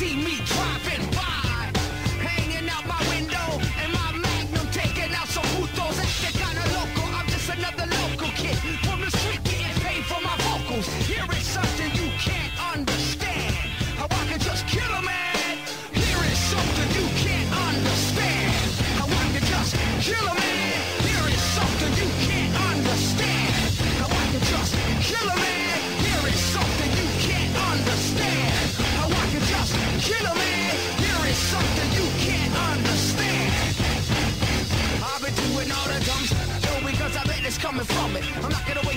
see me driving coming from it. I'm not gonna